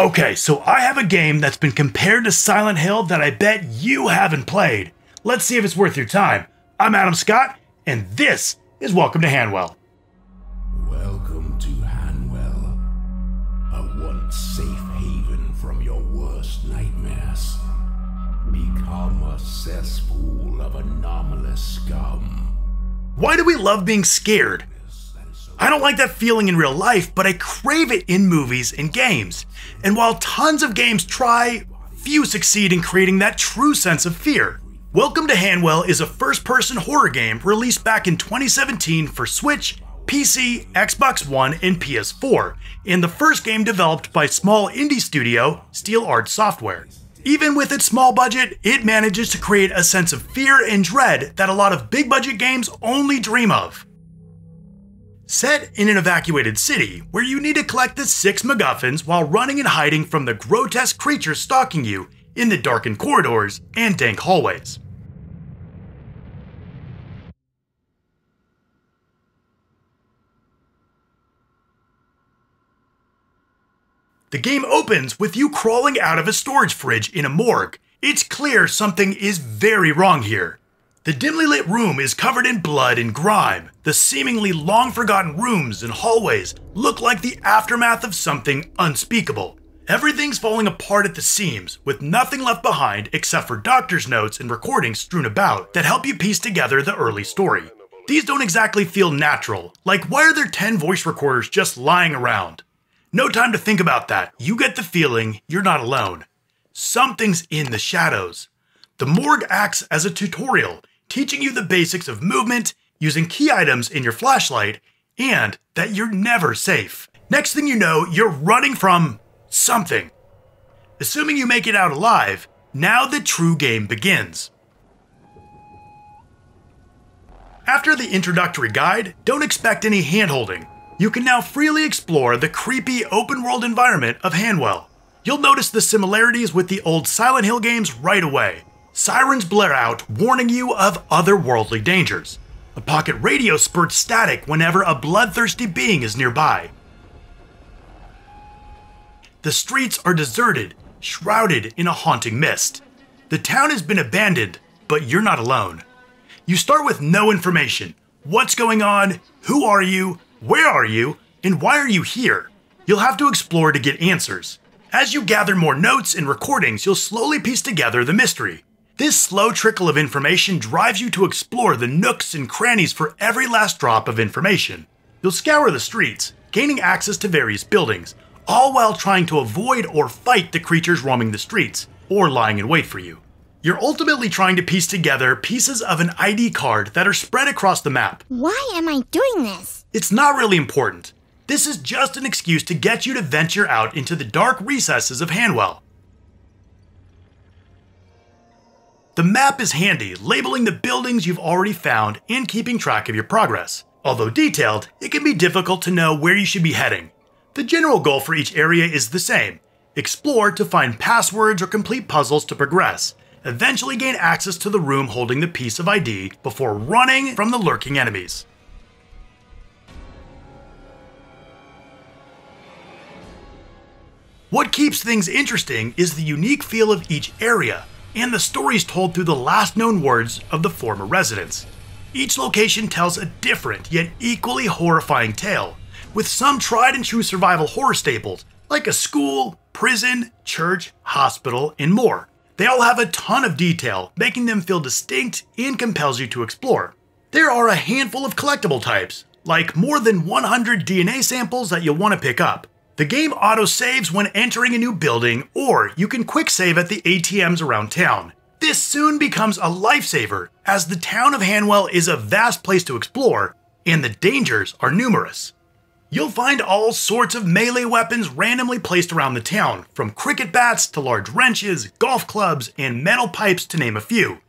Okay, so I have a game that's been compared to Silent Hill that I bet you haven't played. Let's see if it's worth your time. I'm Adam Scott, and this is Welcome to Hanwell. Welcome to Hanwell, a once safe haven from your worst nightmares. Become a cesspool of anomalous scum. Why do we love being scared? I don't like that feeling in real life, but I crave it in movies and games. And while tons of games try, few succeed in creating that true sense of fear. Welcome to Hanwell is a first person horror game released back in 2017 for Switch, PC, Xbox One, and PS4, and the first game developed by small indie studio Steel Art Software. Even with its small budget, it manages to create a sense of fear and dread that a lot of big budget games only dream of. Set in an evacuated city where you need to collect the six MacGuffins while running and hiding from the grotesque creatures stalking you in the darkened corridors and dank hallways. The game opens with you crawling out of a storage fridge in a morgue. It's clear something is very wrong here. The dimly lit room is covered in blood and grime. The seemingly long forgotten rooms and hallways look like the aftermath of something unspeakable. Everything's falling apart at the seams, with nothing left behind except for doctor's notes and recordings strewn about that help you piece together the early story. These don't exactly feel natural, like why are there 10 voice recorders just lying around? No time to think about that. You get the feeling you're not alone. Something's in the shadows. The morgue acts as a tutorial, teaching you the basics of movement, using key items in your flashlight, and that you're never safe. Next thing you know, you're running from something. Assuming you make it out alive, now the true game begins. After the introductory guide, don't expect any handholding you can now freely explore the creepy open world environment of Hanwell. You'll notice the similarities with the old Silent Hill games right away. Sirens blare out, warning you of otherworldly dangers. A pocket radio spurts static whenever a bloodthirsty being is nearby. The streets are deserted, shrouded in a haunting mist. The town has been abandoned, but you're not alone. You start with no information. What's going on? Who are you? Where are you? And why are you here? You'll have to explore to get answers. As you gather more notes and recordings, you'll slowly piece together the mystery. This slow trickle of information drives you to explore the nooks and crannies for every last drop of information. You'll scour the streets, gaining access to various buildings, all while trying to avoid or fight the creatures roaming the streets, or lying in wait for you. You're ultimately trying to piece together pieces of an ID card that are spread across the map. Why am I doing this? It's not really important. This is just an excuse to get you to venture out into the dark recesses of Hanwell. The map is handy, labeling the buildings you've already found and keeping track of your progress. Although detailed, it can be difficult to know where you should be heading. The general goal for each area is the same explore to find passwords or complete puzzles to progress, eventually gain access to the room holding the piece of ID before running from the lurking enemies. What keeps things interesting is the unique feel of each area and the stories told through the last known words of the former residents. Each location tells a different yet equally horrifying tale, with some tried and true survival horror staples like a school, prison, church, hospital, and more. They all have a ton of detail, making them feel distinct and compels you to explore. There are a handful of collectible types, like more than 100 DNA samples that you'll want to pick up, the game auto-saves when entering a new building, or you can quick save at the ATMs around town. This soon becomes a lifesaver, as the town of Hanwell is a vast place to explore, and the dangers are numerous. You'll find all sorts of melee weapons randomly placed around the town, from cricket bats to large wrenches, golf clubs, and metal pipes to name a few.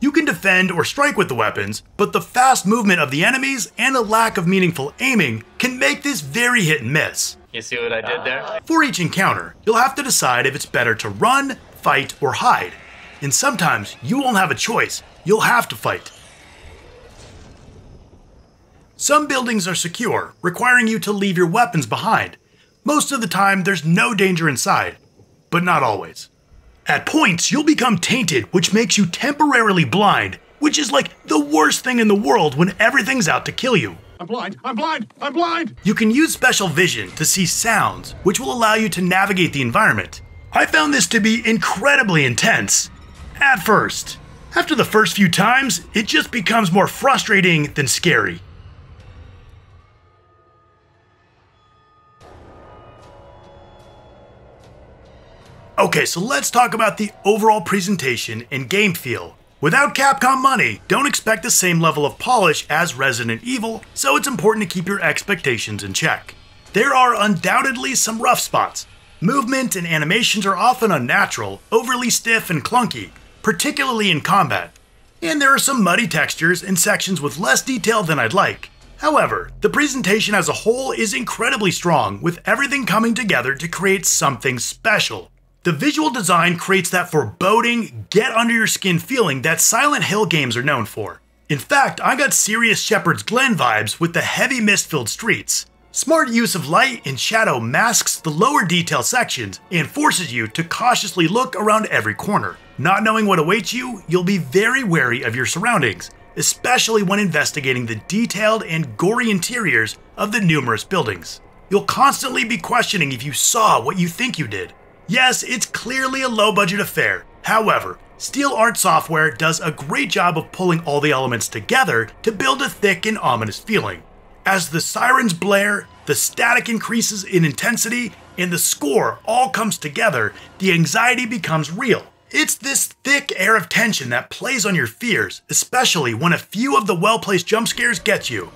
You can defend or strike with the weapons, but the fast movement of the enemies and a lack of meaningful aiming can make this very hit and miss. You see what I did there? For each encounter, you'll have to decide if it's better to run, fight, or hide. And sometimes you won't have a choice, you'll have to fight. Some buildings are secure, requiring you to leave your weapons behind. Most of the time, there's no danger inside, but not always. At points, you'll become tainted, which makes you temporarily blind, which is like the worst thing in the world when everything's out to kill you. I'm blind. I'm blind. I'm blind. You can use special vision to see sounds, which will allow you to navigate the environment. I found this to be incredibly intense. At first. After the first few times, it just becomes more frustrating than scary. Okay, so let's talk about the overall presentation and game feel. Without Capcom money, don't expect the same level of polish as Resident Evil, so it's important to keep your expectations in check. There are undoubtedly some rough spots. Movement and animations are often unnatural, overly stiff and clunky, particularly in combat. And there are some muddy textures and sections with less detail than I'd like. However, the presentation as a whole is incredibly strong, with everything coming together to create something special. The visual design creates that foreboding, get under your skin feeling that Silent Hill games are known for. In fact, I got serious Shepherd's Glen vibes with the heavy mist filled streets. Smart use of light and shadow masks the lower detail sections and forces you to cautiously look around every corner. Not knowing what awaits you, you'll be very wary of your surroundings, especially when investigating the detailed and gory interiors of the numerous buildings. You'll constantly be questioning if you saw what you think you did, Yes, it's clearly a low budget affair. However, Steel Art Software does a great job of pulling all the elements together to build a thick and ominous feeling. As the sirens blare, the static increases in intensity, and the score all comes together, the anxiety becomes real. It's this thick air of tension that plays on your fears, especially when a few of the well placed jump scares get you.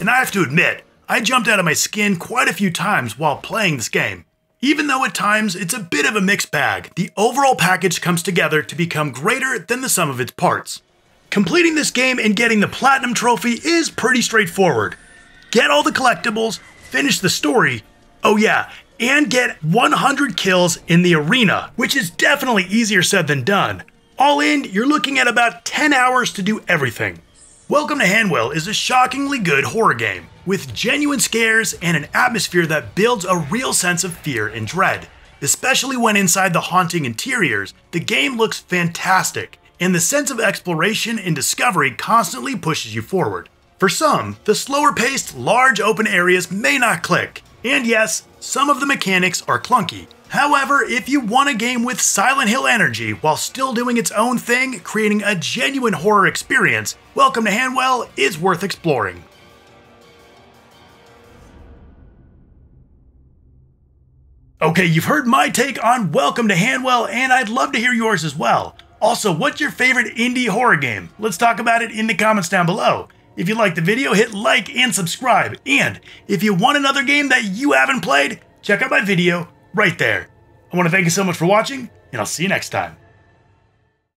And I have to admit, I jumped out of my skin quite a few times while playing this game. Even though at times it's a bit of a mixed bag, the overall package comes together to become greater than the sum of its parts. Completing this game and getting the Platinum Trophy is pretty straightforward. Get all the collectibles, finish the story, oh yeah, and get 100 kills in the arena, which is definitely easier said than done. All in, you're looking at about 10 hours to do everything. Welcome to Hanwell is a shockingly good horror game, with genuine scares and an atmosphere that builds a real sense of fear and dread. Especially when inside the haunting interiors, the game looks fantastic, and the sense of exploration and discovery constantly pushes you forward. For some, the slower paced, large open areas may not click, and yes, some of the mechanics are clunky, However, if you want a game with Silent Hill energy while still doing its own thing, creating a genuine horror experience, Welcome to Hanwell is worth exploring. Okay, you've heard my take on Welcome to Hanwell, and I'd love to hear yours as well. Also, what's your favorite indie horror game? Let's talk about it in the comments down below. If you liked the video, hit like and subscribe. And if you want another game that you haven't played, check out my video right there. I want to thank you so much for watching, and I'll see you next time.